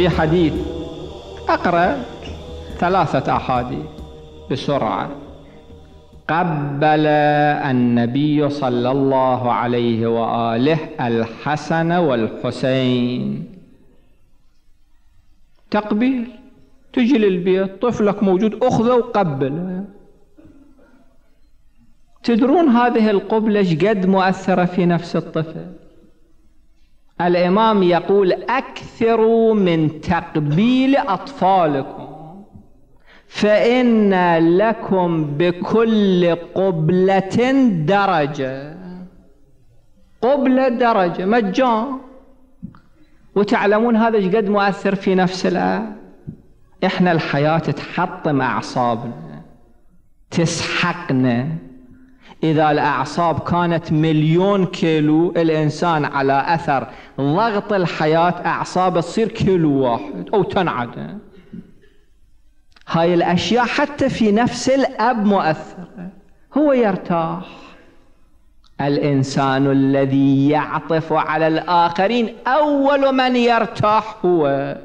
في حديث أقرأ ثلاثة أحاديث بسرعة. قبل النبي صلى الله عليه وآله الحسن والحسين. تقبيل. تجي للبيت طفلك موجود أخذه وقبله. تدرون هذه القبلة قد مؤثرة في نفس الطفل؟ الإمام يقول أكثروا من تقبيل أطفالكم فإن لكم بكل قبلة درجة قبلة درجة مجان. وتعلمون هذا إيش قد مؤثر في نفس الآن؟ إحنا الحياة تحطم أعصابنا تسحقنا. إذا الأعصاب كانت مليون كيلو الإنسان على أثر ضغط الحياة أعصابه تصير كيلو واحد أو تنعد. هاي الأشياء حتى في نفس الأب مؤثرة. هو يرتاح. الإنسان الذي يعطف على الآخرين أول من يرتاح هو.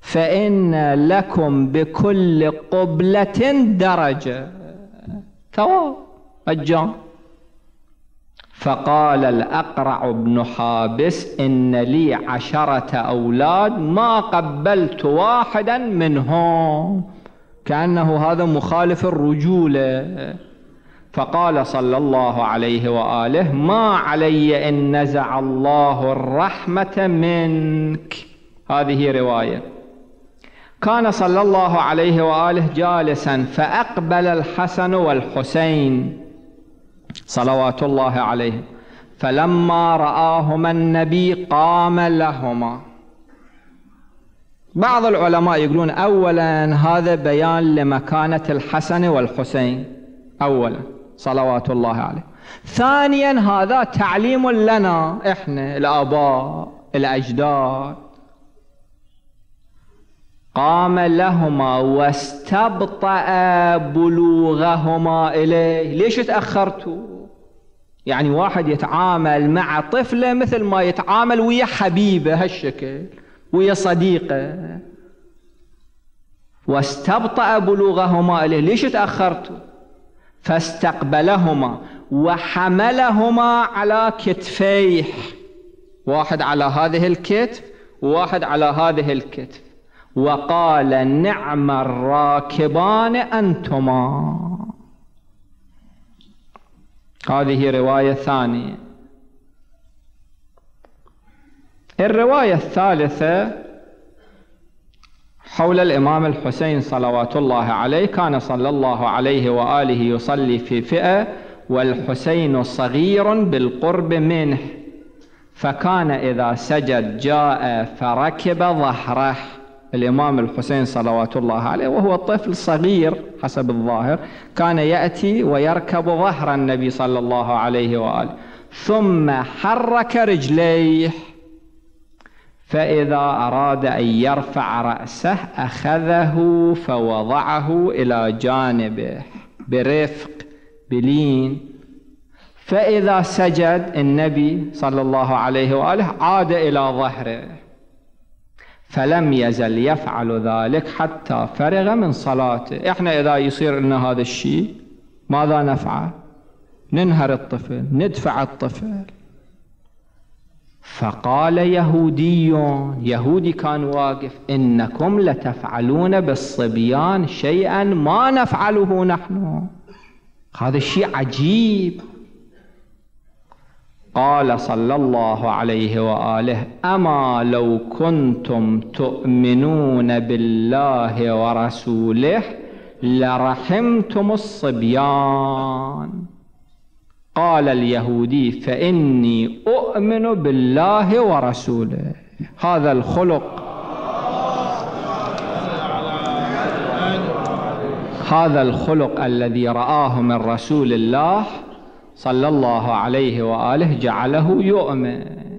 فإن لكم بكل قبلة درجة. ثواب مجان فقال الأقرع بن حابس إن لي عشرة أولاد ما قبلت واحدا منهم. كأنه هذا مخالف الرجولة فقال صلى الله عليه وآله ما علي إن نزع الله الرحمة منك. هذه رواية. كان صلى الله عليه وآله جالسا فأقبل الحسن والحسين. صلوات الله عليه. فلما رآهما النبي قام لهما. بعض العلماء يقولون أولا هذا بيان لمكانة الحسن والحسين. أولا صلوات الله عليه. ثانيا هذا تعليم لنا إحنا الآباء الأجداد. قام لهما واستبطأ بلوغهما إليه. ليش تأخرتوا؟ يعني واحد يتعامل مع طفله مثل ما يتعامل ويا حبيبه هالشكل ويا صديقه. واستبطأ بلوغهما إليه. ليش تأخرتوا؟ فاستقبلهما وحملهما على كتفيه. واحد على هذه الكتف وواحد على هذه الكتف. وقال نعم الراكبان أنتما. هذه رواية ثانية. الرواية الثالثة حول الإمام الحسين صلوات الله عليه كان صلى الله عليه وآله يصلي في فئة والحسين صغير بالقرب منه فكان إذا سجد جاء فركب ظهره. الإمام الحسين صلوات الله عليه وهو طفل صغير حسب الظاهر كان يأتي ويركب ظهر النبي صلى الله عليه وآله ثم حرك رجليه. فإذا أراد أن يرفع رأسه أخذه فوضعه إلى جانبه برفق بلين. فإذا سجد النبي صلى الله عليه وآله عاد إلى ظهره. فلم يزل يفعل ذلك حتى فرغ من صلاته. إحنا إذا يصير لنا هذا الشيء ماذا نفعل؟ ننهر الطفل ندفع الطفل. فقال يهودي يهودي كان واقف إنكم لتفعلون بالصبيان شيئا ما نفعله نحن. هذا الشيء عجيب. قال صلى الله عليه وآله أما لو كنتم تؤمنون بالله ورسوله لرحمتم الصبيان. قال اليهودي فإني أؤمن بالله ورسوله. هذا الخلق. هذا الخلق الذي رآه من رسول الله صلى الله عليه وآله جعله يؤمن.